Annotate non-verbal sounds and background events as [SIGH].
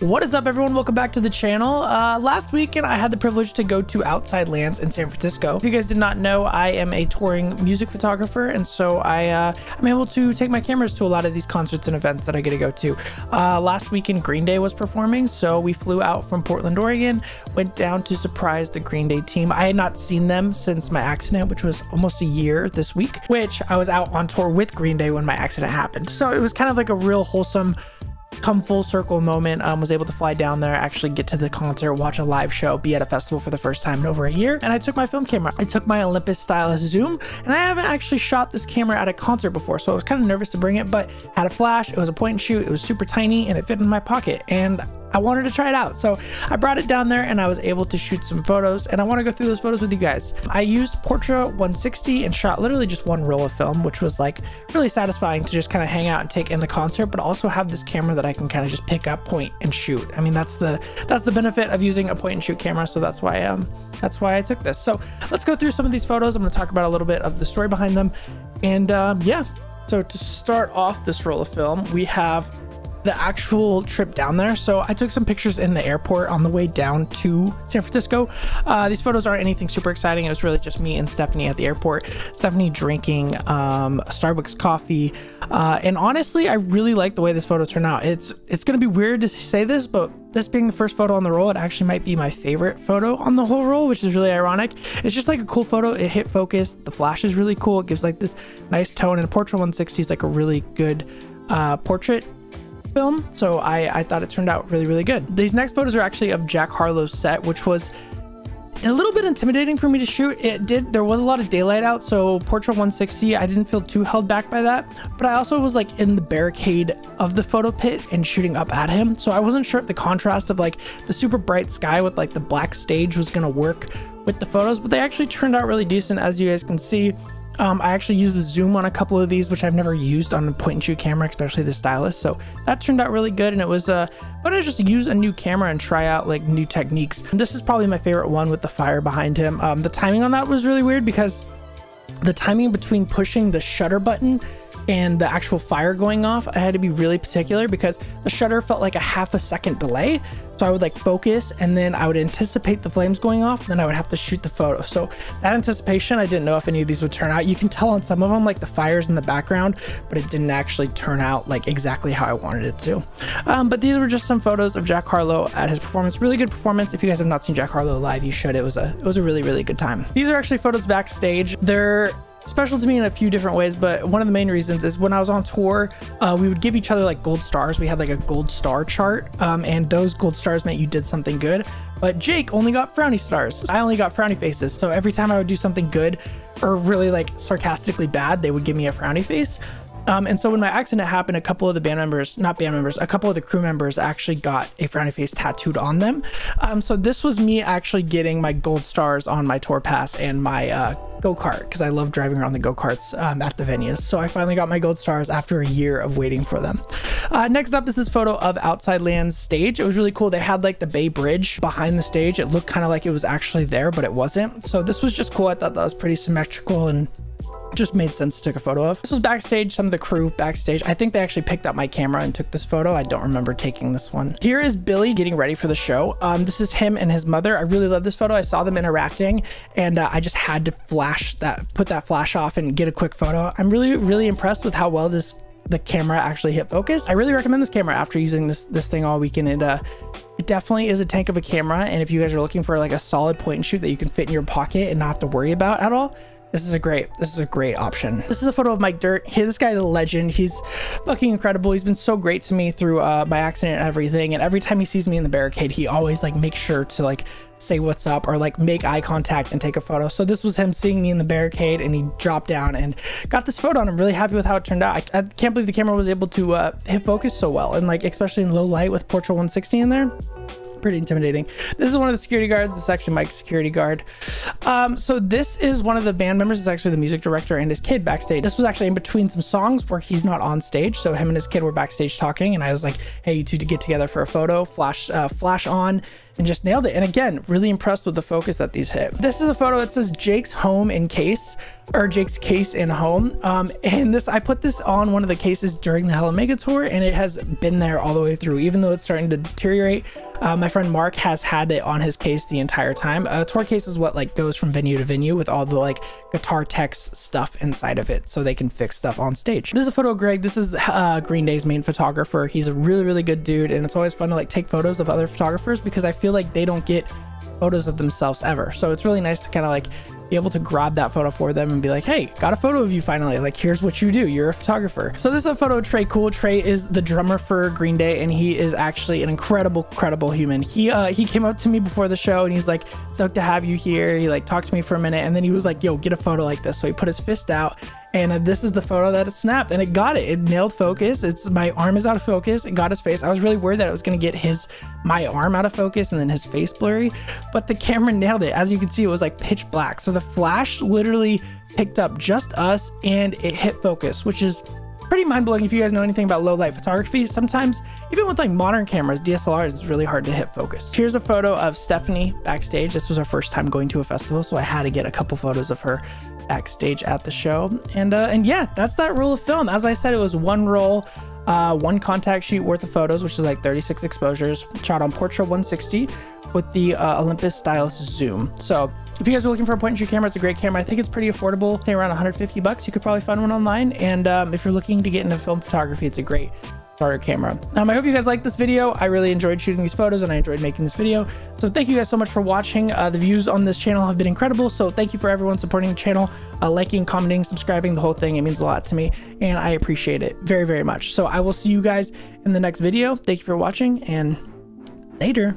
What is up everyone? Welcome back to the channel. Uh, last weekend I had the privilege to go to Outside Lands in San Francisco. If you guys did not know, I am a touring music photographer and so I, uh, I'm able to take my cameras to a lot of these concerts and events that I get to go to. Uh, last weekend Green Day was performing so we flew out from Portland, Oregon, went down to surprise the Green Day team. I had not seen them since my accident which was almost a year this week, which I was out on tour with Green Day when my accident happened. So it was kind of like a real wholesome come full circle moment. Um, was able to fly down there, actually get to the concert, watch a live show, be at a festival for the first time in over a year. And I took my film camera. I took my Olympus stylus zoom, and I haven't actually shot this camera at a concert before, so I was kind of nervous to bring it, but had a flash. It was a point and shoot. It was super tiny, and it fit in my pocket. And I wanted to try it out. So I brought it down there and I was able to shoot some photos and I want to go through those photos with you guys. I used Portra 160 and shot literally just one roll of film, which was like really satisfying to just kind of hang out and take in the concert, but also have this camera that I can kind of just pick up, point and shoot. I mean, that's the that's the benefit of using a point and shoot camera. So that's why um that's why I took this. So let's go through some of these photos. I'm going to talk about a little bit of the story behind them. And um, yeah, so to start off this roll of film, we have the actual trip down there. So I took some pictures in the airport on the way down to San Francisco. Uh, these photos aren't anything super exciting. It was really just me and Stephanie at the airport. Stephanie drinking um, Starbucks coffee. Uh, and honestly, I really like the way this photo turned out. It's it's gonna be weird to say this, but this being the first photo on the roll, it actually might be my favorite photo on the whole roll, which is really ironic. It's just like a cool photo. It hit focus. The flash is really cool. It gives like this nice tone. And Portra 160 is like a really good uh, portrait film. So I, I thought it turned out really, really good. These next photos are actually of Jack Harlow's set, which was a little bit intimidating for me to shoot. It did, there was a lot of daylight out, so Portra 160, I didn't feel too held back by that. But I also was like in the barricade of the photo pit and shooting up at him. So I wasn't sure if the contrast of like the super bright sky with like the black stage was gonna work with the photos, but they actually turned out really decent as you guys can see. Um, I actually used the zoom on a couple of these, which I've never used on a point and shoot camera, especially the stylus. So that turned out really good. And it was, uh, but I just use a new camera and try out like new techniques. And this is probably my favorite one with the fire behind him. Um, the timing on that was really weird because the timing between pushing the shutter button and the actual fire going off, I had to be really particular because the shutter felt like a half a second delay. So I would like focus and then I would anticipate the flames going off, and then I would have to shoot the photo. So that anticipation, I didn't know if any of these would turn out. You can tell on some of them, like the fires in the background, but it didn't actually turn out like exactly how I wanted it to. Um, but these were just some photos of Jack Harlow at his performance. Really good performance. If you guys have not seen Jack Harlow live, you should. It was a it was a really really good time. These are actually photos backstage. They're special to me in a few different ways, but one of the main reasons is when I was on tour, uh, we would give each other like gold stars. We had like a gold star chart, um, and those gold stars meant you did something good. But Jake only got frowny stars. I only got frowny faces. So every time I would do something good or really like sarcastically bad, they would give me a frowny face. Um, and so when my accident happened, a couple of the band members, not band members, a couple of the crew members actually got a frowny face tattooed on them. Um, so this was me actually getting my gold stars on my tour pass and my uh, go-kart because I love driving around the go-karts um, at the venues. So I finally got my gold stars after a year of waiting for them. Uh, next up is this photo of Outside Lands stage. It was really cool. They had like the Bay Bridge behind the stage. It looked kind of like it was actually there, but it wasn't. So this was just cool. I thought that was pretty symmetrical and just made sense to take a photo of. This was backstage, some of the crew backstage. I think they actually picked up my camera and took this photo. I don't remember taking this one. Here is Billy getting ready for the show. Um, this is him and his mother. I really love this photo. I saw them interacting and uh, I just had to flash that, put that flash off and get a quick photo. I'm really, really impressed with how well this the camera actually hit focus. I really recommend this camera after using this this thing all weekend. It, uh, it definitely is a tank of a camera. And if you guys are looking for like a solid point and shoot that you can fit in your pocket and not have to worry about at all, this is a great, this is a great option. This is a photo of Mike Dirnt. He, this guy's a legend. He's fucking incredible. He's been so great to me through uh, my accident and everything. And every time he sees me in the barricade, he always like makes sure to like say what's up or like make eye contact and take a photo. So this was him seeing me in the barricade and he dropped down and got this photo and I'm really happy with how it turned out. I, I can't believe the camera was able to uh, hit focus so well and like especially in low light with Portra 160 in there pretty intimidating. This is one of the security guards. This is actually Mike's security guard. Um, so this is one of the band members. It's actually the music director and his kid backstage. This was actually in between some songs where he's not on stage. So him and his kid were backstage talking, and I was like, "Hey, you two to get together for a photo." Flash, uh, flash on, and just nailed it. And again, really impressed with the focus that these hit. This is a photo that says Jake's home in case or Jake's case in home. Um, [LAUGHS] and this, I put this on one of the cases during the Hella Mega tour and it has been there all the way through, even though it's starting to deteriorate. Uh, my friend Mark has had it on his case the entire time. A tour case is what like goes from venue to venue with all the like guitar techs stuff inside of it so they can fix stuff on stage. This is a photo of Greg. This is uh, Green Day's main photographer. He's a really, really good dude. And it's always fun to like take photos of other photographers because I feel like they don't get photos of themselves ever. So it's really nice to kind of like be able to grab that photo for them and be like, hey, got a photo of you finally. Like, here's what you do. You're a photographer. So this is a photo of Tré Cool. Tré is the drummer for Green Day, and he is actually an incredible, credible human. He uh, he came up to me before the show and he's like, stoked to have you here. He like talked to me for a minute and then he was like, yo, get a photo like this. So he put his fist out and this is the photo that it snapped and it got it. It nailed focus. It's my arm is out of focus. It got his face. I was really worried that it was going to get his my arm out of focus and then his face blurry but the camera nailed it. As you can see it was like pitch black. So the flash literally picked up just us and it hit focus which is pretty mind-blowing if you guys know anything about low light photography sometimes even with like modern cameras dslrs it's really hard to hit focus here's a photo of stephanie backstage this was our first time going to a festival so i had to get a couple photos of her backstage at the show. And uh, and yeah, that's that rule of film. As I said, it was one roll, uh, one contact sheet worth of photos, which is like 36 exposures, shot on Portra 160 with the uh, Olympus Stylus Zoom. So if you guys are looking for a point and shoot camera, it's a great camera. I think it's pretty affordable, say around 150 bucks. You could probably find one online. And um, if you're looking to get into film photography, it's a great starter camera. Um, I hope you guys liked this video. I really enjoyed shooting these photos and I enjoyed making this video. So thank you guys so much for watching. Uh, the views on this channel have been incredible. So thank you for everyone supporting the channel, uh, liking, commenting, subscribing, the whole thing. It means a lot to me and I appreciate it very, very much. So I will see you guys in the next video. Thank you for watching and later.